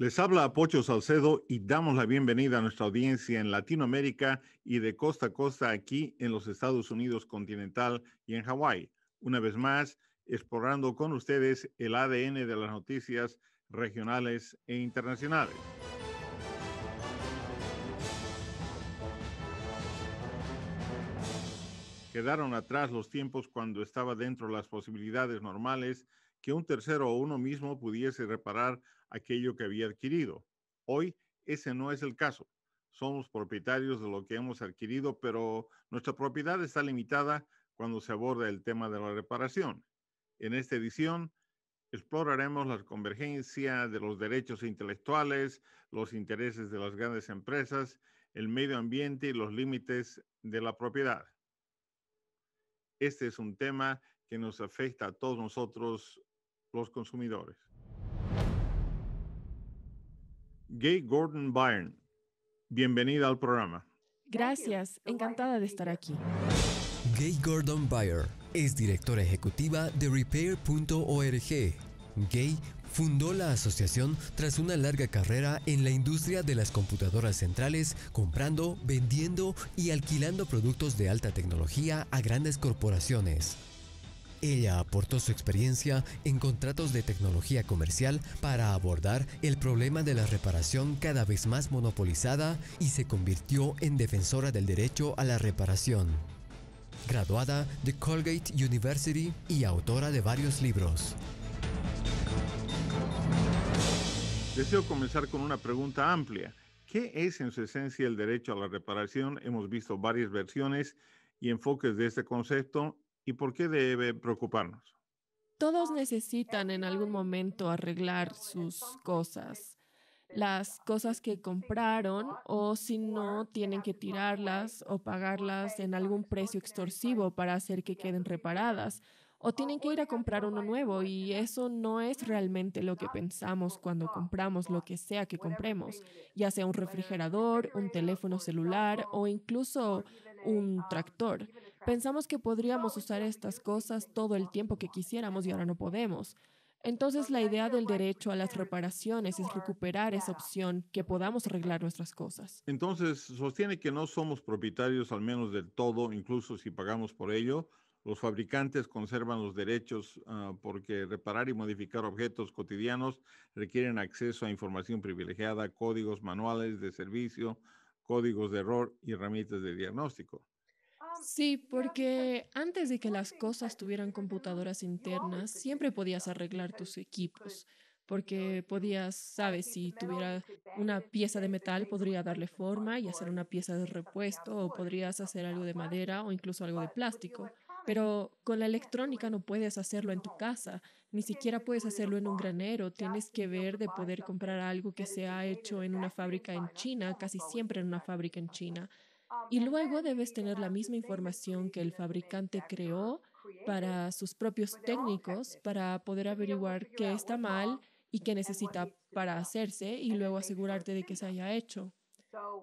Les habla Pocho Salcedo y damos la bienvenida a nuestra audiencia en Latinoamérica y de costa a costa aquí en los Estados Unidos continental y en Hawái. Una vez más, explorando con ustedes el ADN de las noticias regionales e internacionales. Quedaron atrás los tiempos cuando estaba dentro de las posibilidades normales que un tercero o uno mismo pudiese reparar aquello que había adquirido. Hoy ese no es el caso. Somos propietarios de lo que hemos adquirido, pero nuestra propiedad está limitada cuando se aborda el tema de la reparación. En esta edición exploraremos la convergencia de los derechos intelectuales, los intereses de las grandes empresas, el medio ambiente y los límites de la propiedad. Este es un tema que nos afecta a todos nosotros los consumidores. Gay Gordon Byrne, bienvenida al programa. Gracias, encantada de estar aquí. Gay Gordon Byrne es directora ejecutiva de Repair.org. Gay fundó la asociación tras una larga carrera en la industria de las computadoras centrales, comprando, vendiendo y alquilando productos de alta tecnología a grandes corporaciones. Ella aportó su experiencia en contratos de tecnología comercial para abordar el problema de la reparación cada vez más monopolizada y se convirtió en defensora del derecho a la reparación. Graduada de Colgate University y autora de varios libros. Deseo comenzar con una pregunta amplia. ¿Qué es en su esencia el derecho a la reparación? Hemos visto varias versiones y enfoques de este concepto ¿Y por qué debe preocuparnos? Todos necesitan en algún momento arreglar sus cosas, las cosas que compraron o si no tienen que tirarlas o pagarlas en algún precio extorsivo para hacer que queden reparadas o tienen que ir a comprar uno nuevo y eso no es realmente lo que pensamos cuando compramos lo que sea que compremos, ya sea un refrigerador, un teléfono celular o incluso un tractor. Pensamos que podríamos usar estas cosas todo el tiempo que quisiéramos y ahora no podemos. Entonces la idea del derecho a las reparaciones es recuperar esa opción, que podamos arreglar nuestras cosas. Entonces sostiene que no somos propietarios al menos del todo, incluso si pagamos por ello. Los fabricantes conservan los derechos ah, porque reparar y modificar objetos cotidianos requieren acceso a información privilegiada, códigos manuales de servicio, códigos de error y herramientas de diagnóstico. Sí, porque antes de que las cosas tuvieran computadoras internas, siempre podías arreglar tus equipos, porque podías, sabes, si tuviera una pieza de metal, podría darle forma y hacer una pieza de repuesto, o podrías hacer algo de madera o incluso algo de plástico. Pero con la electrónica no puedes hacerlo en tu casa, ni siquiera puedes hacerlo en un granero. Tienes que ver de poder comprar algo que se ha hecho en una fábrica en China, casi siempre en una fábrica en China. Y luego debes tener la misma información que el fabricante creó para sus propios técnicos para poder averiguar qué está mal y qué necesita para hacerse y luego asegurarte de que se haya hecho.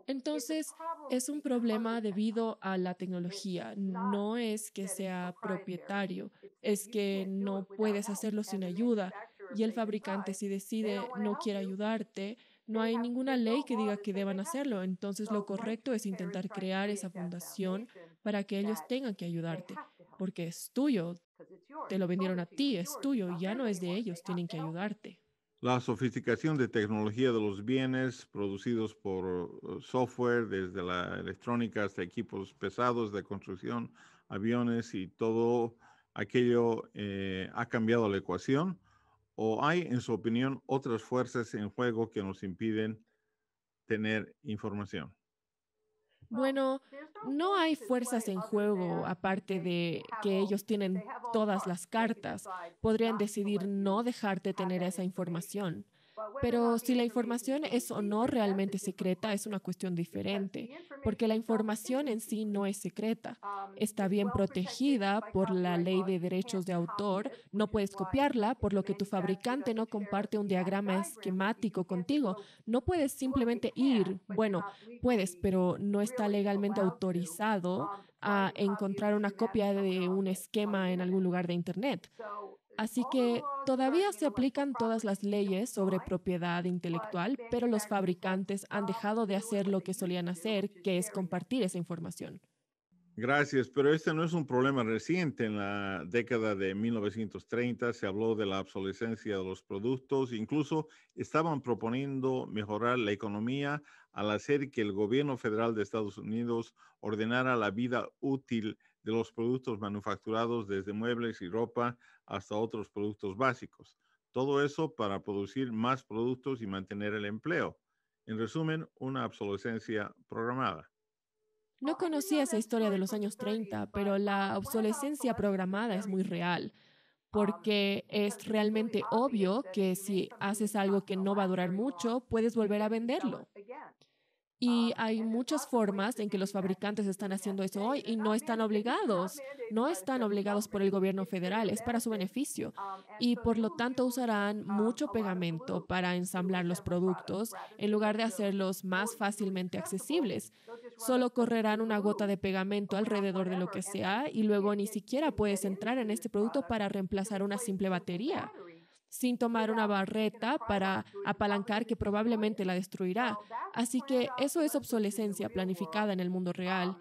Entonces, es un problema debido a la tecnología. No es que sea propietario, es que no puedes hacerlo sin ayuda. Y el fabricante, si decide no quiere ayudarte, no hay ninguna ley que diga que deban hacerlo, entonces lo correcto es intentar crear esa fundación para que ellos tengan que ayudarte, porque es tuyo, te lo vendieron a ti, es tuyo, ya no es de ellos, tienen que ayudarte. La sofisticación de tecnología de los bienes producidos por uh, software, desde la electrónica hasta equipos pesados de construcción, aviones y todo aquello eh, ha cambiado la ecuación ¿O hay, en su opinión, otras fuerzas en juego que nos impiden tener información? Bueno, no hay fuerzas en juego aparte de que ellos tienen todas las cartas. Podrían decidir no dejarte tener esa información. Pero si la información es o no realmente secreta, es una cuestión diferente, porque la información en sí no es secreta. Está bien protegida por la ley de derechos de autor, no puedes copiarla, por lo que tu fabricante no comparte un diagrama esquemático contigo. No puedes simplemente ir, bueno, puedes, pero no está legalmente autorizado a encontrar una copia de un esquema en algún lugar de Internet. Así que todavía se aplican todas las leyes sobre propiedad intelectual, pero los fabricantes han dejado de hacer lo que solían hacer, que es compartir esa información. Gracias, pero este no es un problema reciente. En la década de 1930 se habló de la obsolescencia de los productos, incluso estaban proponiendo mejorar la economía al hacer que el gobierno federal de Estados Unidos ordenara la vida útil de los productos manufacturados desde muebles y ropa hasta otros productos básicos. Todo eso para producir más productos y mantener el empleo. En resumen, una obsolescencia programada. No conocía esa historia de los años 30, pero la obsolescencia programada es muy real, porque es realmente obvio que si haces algo que no va a durar mucho, puedes volver a venderlo. Y hay muchas formas en que los fabricantes están haciendo eso hoy y no están obligados, no están obligados por el gobierno federal, es para su beneficio. Y por lo tanto usarán mucho pegamento para ensamblar los productos en lugar de hacerlos más fácilmente accesibles. Solo correrán una gota de pegamento alrededor de lo que sea y luego ni siquiera puedes entrar en este producto para reemplazar una simple batería sin tomar una barreta para apalancar que probablemente la destruirá. Así que eso es obsolescencia planificada en el mundo real.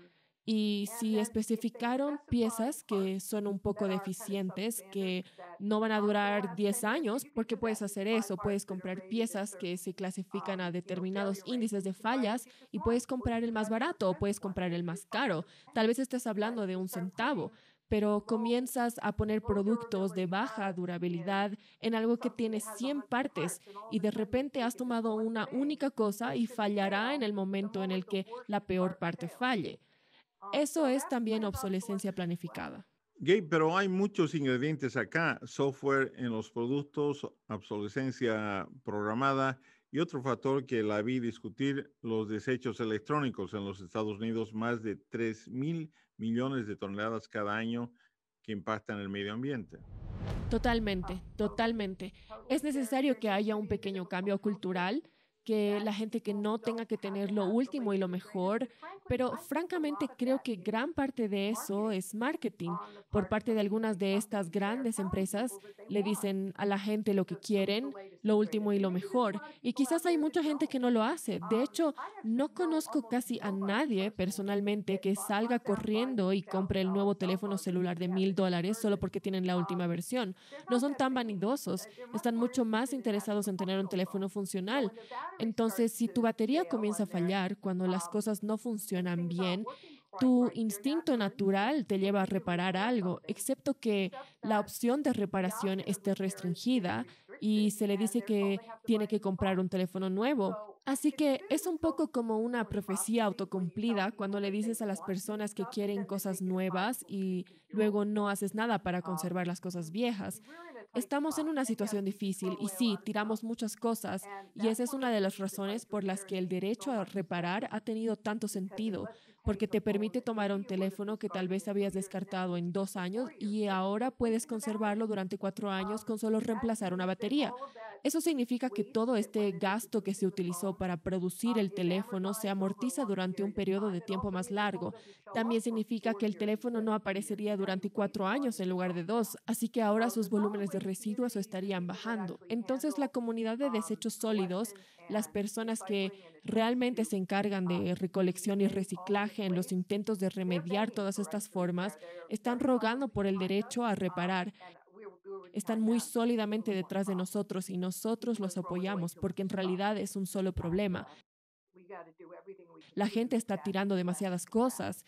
Y si especificaron piezas que son un poco deficientes, que no van a durar 10 años, porque puedes hacer eso, puedes comprar piezas que se clasifican a determinados índices de fallas y puedes comprar el más barato o puedes comprar el más caro. Tal vez estés hablando de un centavo, pero comienzas a poner productos de baja durabilidad en algo que tiene 100 partes y de repente has tomado una única cosa y fallará en el momento en el que la peor parte falle. Eso es también obsolescencia planificada. Gabe, pero hay muchos ingredientes acá, software en los productos, obsolescencia programada y otro factor que la vi discutir, los desechos electrónicos en los Estados Unidos, más de 3 mil millones de toneladas cada año que impactan el medio ambiente. Totalmente, totalmente. Es necesario que haya un pequeño cambio cultural que la gente que no tenga que tener lo último y lo mejor, pero francamente creo que gran parte de eso es marketing. Por parte de algunas de estas grandes empresas le dicen a la gente lo que quieren, lo último y lo mejor. Y quizás hay mucha gente que no lo hace. De hecho, no conozco casi a nadie personalmente que salga corriendo y compre el nuevo teléfono celular de mil dólares solo porque tienen la última versión. No son tan vanidosos, están mucho más interesados en tener un teléfono funcional. Entonces, si tu batería comienza a fallar cuando las cosas no funcionan bien, tu instinto natural te lleva a reparar algo, excepto que la opción de reparación esté restringida y se le dice que tiene que comprar un teléfono nuevo. Así que es un poco como una profecía autocumplida cuando le dices a las personas que quieren cosas nuevas y luego no haces nada para conservar las cosas viejas. Estamos en una situación difícil y sí, tiramos muchas cosas y esa es una de las razones por las que el derecho a reparar ha tenido tanto sentido, porque te permite tomar un teléfono que tal vez habías descartado en dos años y ahora puedes conservarlo durante cuatro años con solo reemplazar una batería. Eso significa que todo este gasto que se utilizó para producir el teléfono se amortiza durante un periodo de tiempo más largo. También significa que el teléfono no aparecería durante cuatro años en lugar de dos, así que ahora sus volúmenes de residuos estarían bajando. Entonces la comunidad de desechos sólidos, las personas que realmente se encargan de recolección y reciclaje en los intentos de remediar todas estas formas, están rogando por el derecho a reparar están muy sólidamente detrás de nosotros y nosotros los apoyamos porque en realidad es un solo problema. La gente está tirando demasiadas cosas.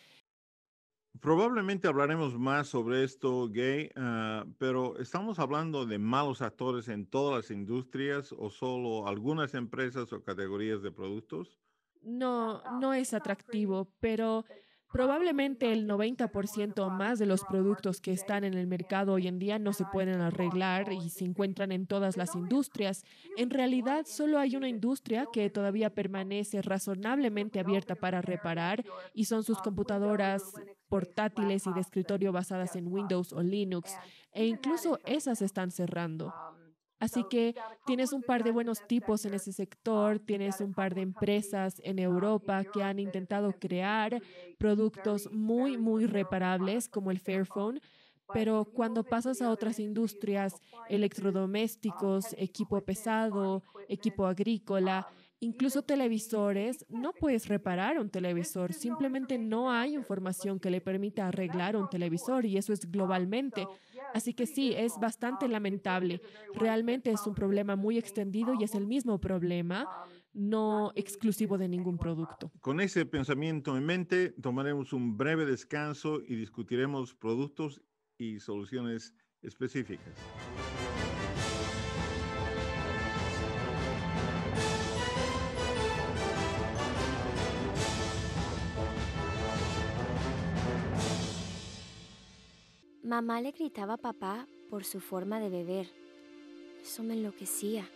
Probablemente hablaremos más sobre esto, Gay, ah, pero ¿estamos hablando de malos actores en todas las industrias o solo algunas empresas o categorías de productos? No, no es atractivo, pero Probablemente el 90% o más de los productos que están en el mercado hoy en día no se pueden arreglar y se encuentran en todas las industrias. En realidad, solo hay una industria que todavía permanece razonablemente abierta para reparar y son sus computadoras portátiles y de escritorio basadas en Windows o Linux. E incluso esas están cerrando. Así que tienes un par de buenos tipos en ese sector, tienes un par de empresas en Europa que han intentado crear productos muy, muy reparables como el Fairphone, pero cuando pasas a otras industrias, electrodomésticos, equipo pesado, equipo agrícola, incluso televisores, no puedes reparar un televisor. Simplemente no hay información que le permita arreglar un televisor y eso es globalmente. Así que sí, es bastante lamentable. Realmente es un problema muy extendido y es el mismo problema no exclusivo de ningún producto. Con ese pensamiento en mente, tomaremos un breve descanso y discutiremos productos y soluciones específicas. Mamá le gritaba a papá por su forma de beber. Eso me enloquecía.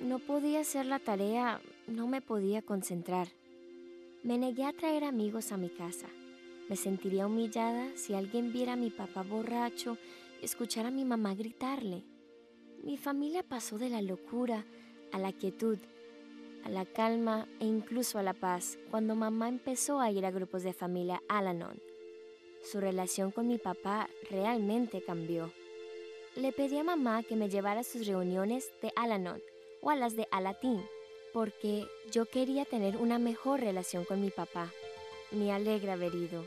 No podía hacer la tarea, no me podía concentrar. Me negué a traer amigos a mi casa. Me sentiría humillada si alguien viera a mi papá borracho y escuchara a mi mamá gritarle. Mi familia pasó de la locura a la quietud, a la calma e incluso a la paz cuando mamá empezó a ir a grupos de familia Alanon. Su relación con mi papá realmente cambió. Le pedí a mamá que me llevara a sus reuniones de Alanon o a las de Alatín, porque yo quería tener una mejor relación con mi papá. Me alegra haber ido.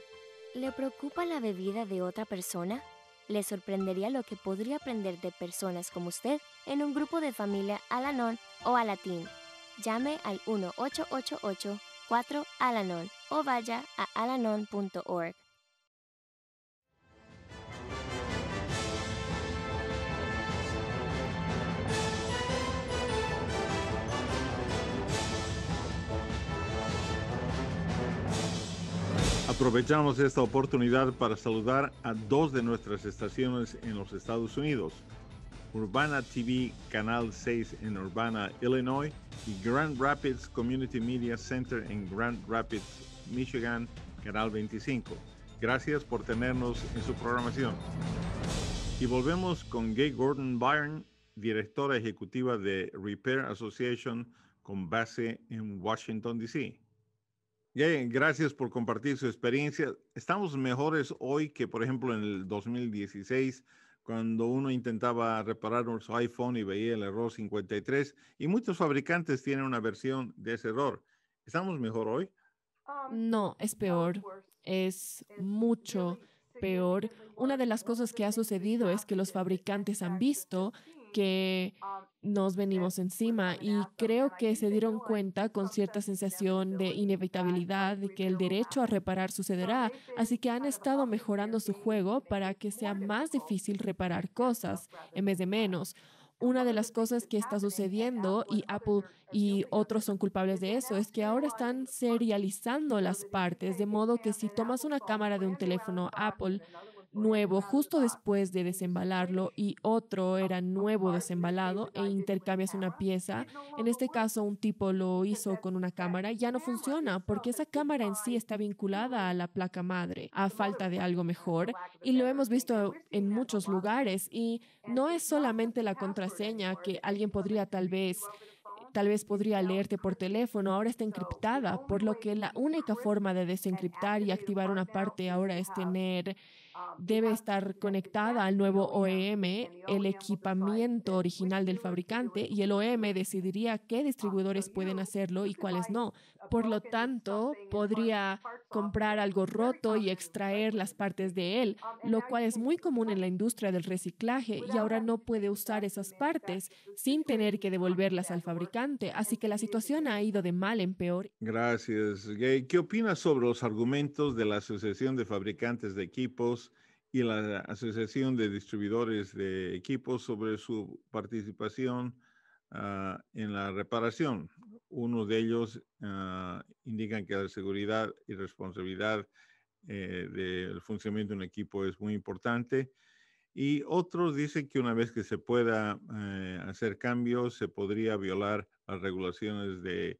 ¿Le preocupa la bebida de otra persona? Le sorprendería lo que podría aprender de personas como usted en un grupo de familia Alanon o Alatín. Llame al 1-888-4-Alanon o vaya a alanon.org. Aprovechamos esta oportunidad para saludar a dos de nuestras estaciones en los Estados Unidos. Urbana TV Canal 6 en Urbana, Illinois y Grand Rapids Community Media Center en Grand Rapids, Michigan, Canal 25. Gracias por tenernos en su programación. Y volvemos con Gay Gordon Byron, directora ejecutiva de Repair Association con base en Washington, D.C. Gracias por compartir su experiencia. Estamos mejores hoy que, por ejemplo, en el 2016, cuando uno intentaba reparar su iPhone y veía el error 53, y muchos fabricantes tienen una versión de ese error. ¿Estamos mejor hoy? No, es peor. Es mucho peor. Una de las cosas que ha sucedido es que los fabricantes han visto que nos venimos encima y creo que se dieron cuenta con cierta sensación de inevitabilidad de que el derecho a reparar sucederá, así que han estado mejorando su juego para que sea más difícil reparar cosas en vez de menos. Una de las cosas que está sucediendo y Apple y otros son culpables de eso es que ahora están serializando las partes, de modo que si tomas una cámara de un teléfono Apple, nuevo justo después de desembalarlo y otro era nuevo desembalado e intercambias una pieza, en este caso un tipo lo hizo con una cámara, ya no funciona porque esa cámara en sí está vinculada a la placa madre, a falta de algo mejor. Y lo hemos visto en muchos lugares y no es solamente la contraseña que alguien podría tal vez tal vez podría leerte por teléfono, ahora está encriptada, por lo que la única forma de desencriptar y activar una parte ahora es tener debe estar conectada al nuevo OEM, el equipamiento original del fabricante, y el OEM decidiría qué distribuidores pueden hacerlo y cuáles no. Por lo tanto, podría comprar algo roto y extraer las partes de él, lo cual es muy común en la industria del reciclaje y ahora no puede usar esas partes sin tener que devolverlas al fabricante. Así que la situación ha ido de mal en peor. Gracias, Gay. ¿Qué opinas sobre los argumentos de la Asociación de Fabricantes de Equipos y la Asociación de Distribuidores de Equipos sobre su participación ah, en la reparación? Uno de ellos uh, indican que la seguridad y responsabilidad eh, del funcionamiento de un equipo es muy importante. Y otros dicen que una vez que se pueda eh, hacer cambios, se podría violar las regulaciones de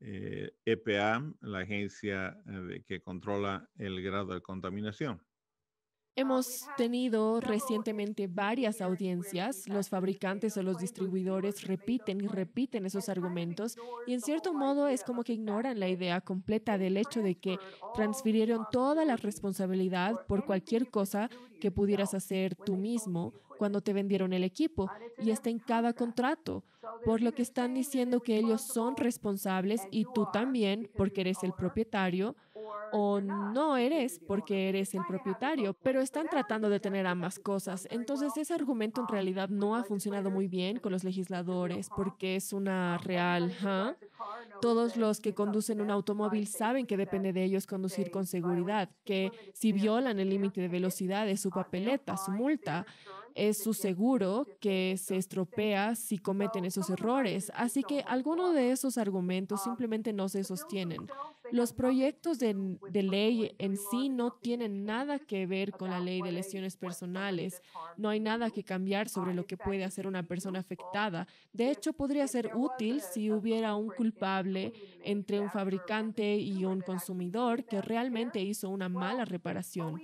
EPA, eh, e la agencia que controla el grado de contaminación. Hemos tenido recientemente varias audiencias. Los fabricantes o los distribuidores repiten y repiten esos argumentos y en cierto modo es como que ignoran la idea completa del hecho de que transfirieron toda la responsabilidad por cualquier cosa que pudieras hacer tú mismo cuando te vendieron el equipo y está en cada contrato, por lo que están diciendo que ellos son responsables y tú también porque eres el propietario o no eres porque eres el propietario, pero están tratando de tener ambas cosas. Entonces ese argumento en realidad no ha funcionado muy bien con los legisladores porque es una real... Todos los que conducen un automóvil saben que depende de ellos conducir con seguridad, que si violan el límite de velocidad es su papeleta, su multa es su seguro que se estropea si cometen esos errores. Así que algunos de esos argumentos simplemente no se sostienen. Los proyectos de, ley en sí no tienen nada que ver con la ley de lesiones personales. No hay nada que cambiar sobre lo que puede hacer una persona afectada. De hecho, podría ser útil si hubiera un culpable entre un fabricante y un consumidor que realmente hizo una mala reparación.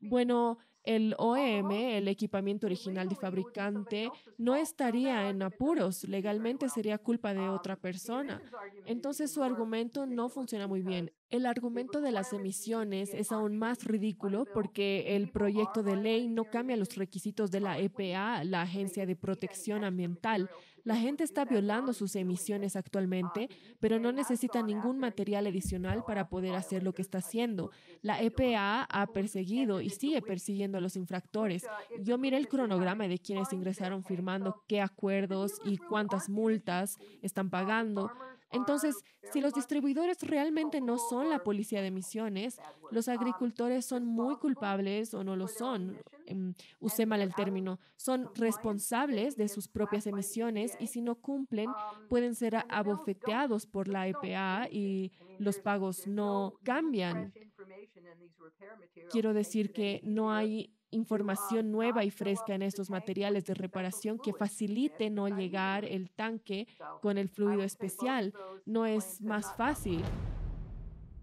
Bueno, el OEM, el equipamiento original de fabricante, no estaría en apuros. Legalmente sería culpa de otra persona. Entonces su argumento no funciona muy bien. El argumento de las emisiones es aún más ridículo porque el proyecto de ley no cambia los requisitos de la EPA, la Agencia de Protección Ambiental. La gente está violando sus emisiones actualmente, pero no necesita ningún material adicional para poder hacer lo que está haciendo. La EPA ha perseguido y sigue persiguiendo a los infractores. Yo miré el cronograma de quienes ingresaron firmando qué acuerdos y cuántas multas están pagando. Entonces, si los distribuidores realmente no son la policía de emisiones, los agricultores son muy culpables o no lo son. Em, usé mal el término. Son responsables de sus propias emisiones y si no cumplen, pueden ser abofeteados por la EPA y los pagos no cambian. Quiero decir que no hay información nueva y fresca en estos materiales de reparación que facilite no llegar el tanque con el fluido especial. No es más fácil.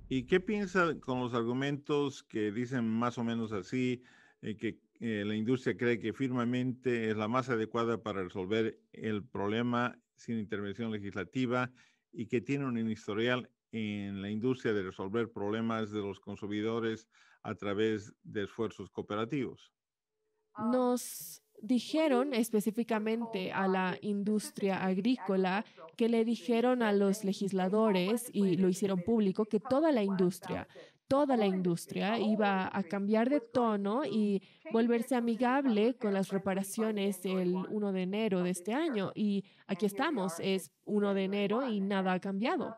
¿Y qué piensa con los argumentos que dicen más o menos así, eh, que eh, la industria cree que firmemente es la más adecuada para resolver el problema sin intervención legislativa y que tiene un historial en la industria de resolver problemas de los consumidores a través de esfuerzos cooperativos. Nos dijeron específicamente a la industria agrícola que le dijeron a los legisladores y lo hicieron público que toda la industria, toda la industria iba a cambiar de tono y volverse amigable con las reparaciones el 1 de enero de este año. Y aquí estamos, es 1 de enero y nada ha cambiado.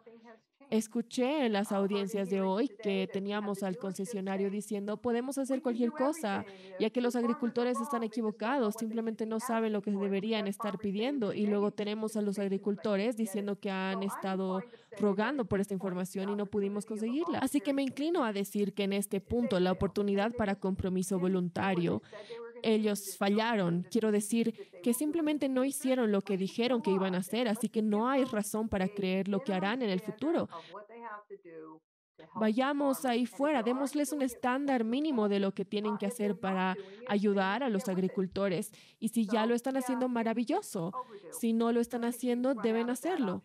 Escuché en las audiencias de hoy que teníamos al concesionario diciendo, podemos hacer cualquier cosa, ya que los agricultores están equivocados, simplemente no saben lo que deberían estar pidiendo. Y luego tenemos a los agricultores diciendo que han estado rogando por esta información y no pudimos conseguirla. Así que me inclino a decir que en este punto la oportunidad para compromiso voluntario ellos fallaron. Quiero decir que simplemente no hicieron lo que dijeron que iban a hacer, así que no hay razón para creer lo que harán en el futuro. Vayamos ahí fuera, démosles un estándar mínimo de lo que tienen que hacer para ayudar a los agricultores. Y si ya lo están haciendo, maravilloso. Si no lo están haciendo, deben hacerlo.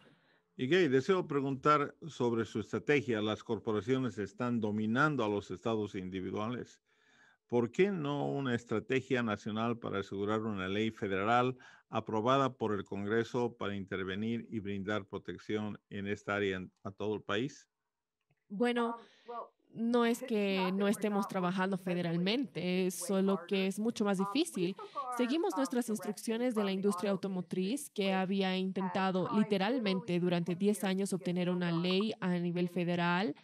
Y Gay, deseo preguntar sobre su estrategia. Las corporaciones están dominando a los estados individuales. ¿Por qué no una estrategia nacional para asegurar una ley federal aprobada por el Congreso para intervenir y brindar protección en esta área a todo el país? Bueno, no es que no estemos trabajando federalmente, solo que es mucho más difícil. Seguimos nuestras instrucciones de la industria automotriz que había intentado literalmente durante 10 años obtener una ley a nivel federal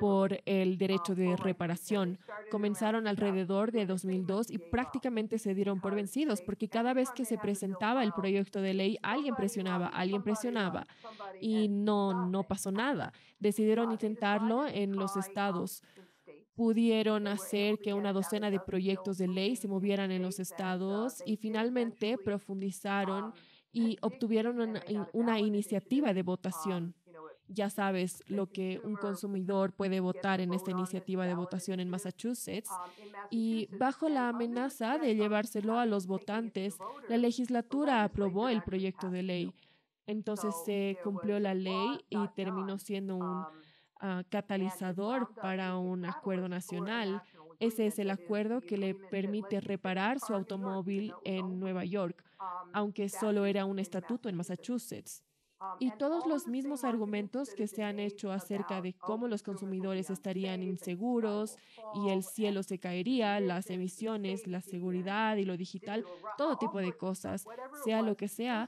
por el derecho de reparación. Comenzaron alrededor de 2002 y prácticamente se dieron por vencidos porque cada vez que se presentaba el proyecto de ley, alguien presionaba, alguien presionaba y no, no pasó nada. Decidieron intentarlo en los estados. Pudieron hacer que una docena de proyectos de ley se movieran en los estados y finalmente profundizaron y obtuvieron una, una iniciativa de votación ya sabes lo que un consumidor puede votar en esta iniciativa de votación en Massachusetts y bajo la amenaza de llevárselo a los votantes, la legislatura aprobó el proyecto de ley. Entonces se cumplió la ley y terminó siendo un ah, catalizador para un acuerdo nacional. Ese es el acuerdo que le permite reparar su automóvil en Nueva York, aunque solo era un estatuto en Massachusetts. Y todos los mismos argumentos que se han hecho acerca de cómo los consumidores estarían inseguros y el cielo se caería, las emisiones, la seguridad y lo digital, todo tipo de cosas, sea lo que sea,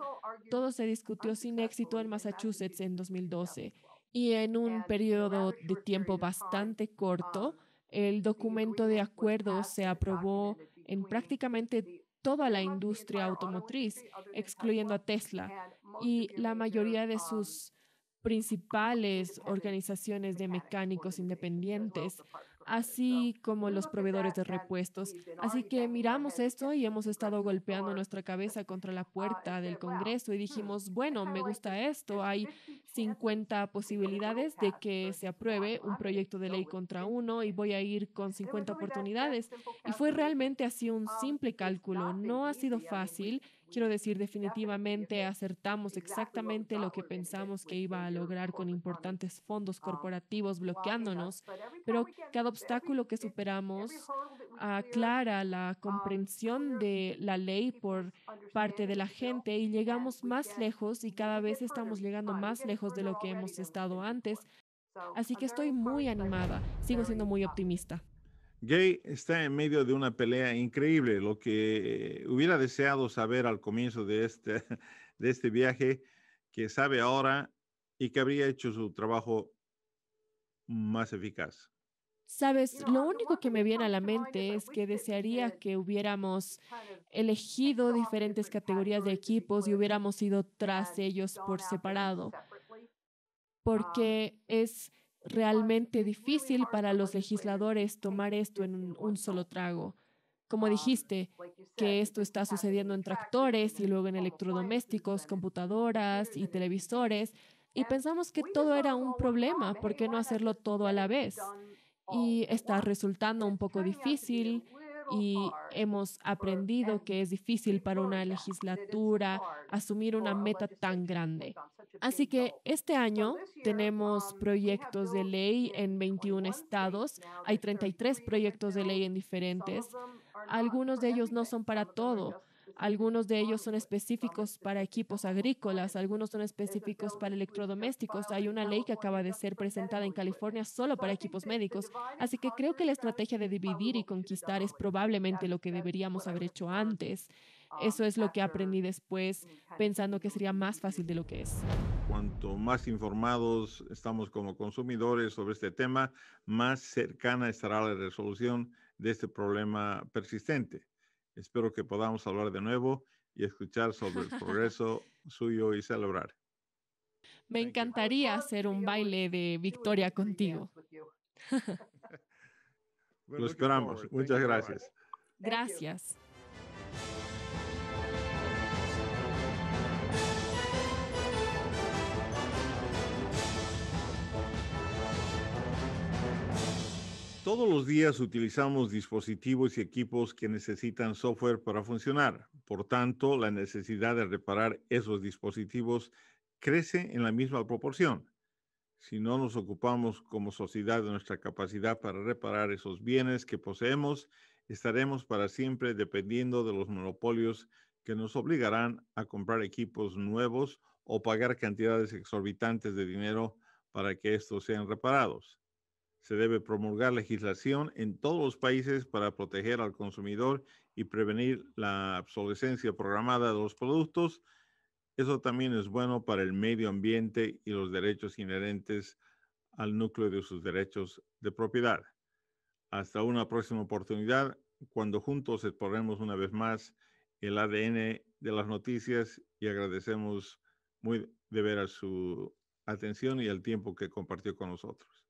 todo se discutió sin éxito en Massachusetts en 2012. Y en un periodo de tiempo bastante corto, el documento de acuerdo se aprobó en prácticamente toda la industria automotriz, excluyendo a Tesla y la mayoría de sus principales organizaciones de mecánicos independientes así como los proveedores de repuestos. Así que miramos esto y hemos estado golpeando nuestra cabeza contra la puerta del Congreso y dijimos, bueno, me gusta esto, hay 50 posibilidades de que se apruebe un proyecto de ley contra uno y voy a ir con 50 oportunidades. Y fue realmente así un simple cálculo, no ha sido fácil Quiero decir, definitivamente acertamos exactamente lo que pensamos que iba a lograr con importantes fondos corporativos bloqueándonos, pero cada obstáculo que superamos aclara la comprensión de la ley por parte de la gente y llegamos más lejos y cada vez estamos llegando más lejos de lo que hemos estado antes. Así que estoy muy animada, sigo siendo muy optimista. Gay está en medio de una pelea increíble. Lo que hubiera deseado saber al comienzo de este, de este viaje, que sabe ahora y que habría hecho su trabajo más eficaz. Sabes, lo único que me viene a la mente es que desearía que hubiéramos elegido diferentes categorías de equipos y hubiéramos ido tras ellos por separado, porque es realmente difícil para los legisladores tomar esto en un, solo trago. Como dijiste, que esto está sucediendo en tractores y luego en electrodomésticos, computadoras y televisores, y pensamos que todo era un problema, ¿por qué no hacerlo todo a la vez? Y está resultando un poco difícil y hemos aprendido que es difícil para una legislatura asumir una meta tan grande. Así que este año tenemos proyectos de ley en 21 estados. Hay 33 proyectos de ley en diferentes. Algunos de ellos no son para todo. Algunos de ellos son específicos para equipos agrícolas, algunos son específicos para electrodomésticos. Hay una ley que acaba de ser presentada en California solo para equipos médicos. Así que creo que la estrategia de dividir y conquistar es probablemente lo que deberíamos haber hecho antes. Eso es lo que aprendí después, pensando que sería más fácil de lo que es. Cuanto más informados estamos como consumidores sobre este tema, más cercana estará la resolución de este problema persistente. Espero que podamos hablar de nuevo y escuchar sobre el progreso suyo y celebrar. Me encantaría hacer un baile de victoria contigo. Lo esperamos. Muchas gracias. Gracias. Todos los días utilizamos dispositivos y equipos que necesitan software para funcionar. Por tanto, la necesidad de reparar esos dispositivos crece en la misma proporción. Si no nos ocupamos como sociedad de nuestra capacidad para reparar esos bienes que poseemos, estaremos para siempre dependiendo de los monopolios que nos obligarán a comprar equipos nuevos o pagar cantidades exorbitantes de dinero para que estos sean reparados. Se debe promulgar legislación en todos los países para proteger al consumidor y prevenir la obsolescencia programada de los productos. Eso también es bueno para el medio ambiente y los derechos inherentes al núcleo de sus derechos de propiedad. Hasta una próxima oportunidad, cuando juntos exploremos una vez más el ADN de las noticias y agradecemos muy de veras su atención y el tiempo que compartió con nosotros.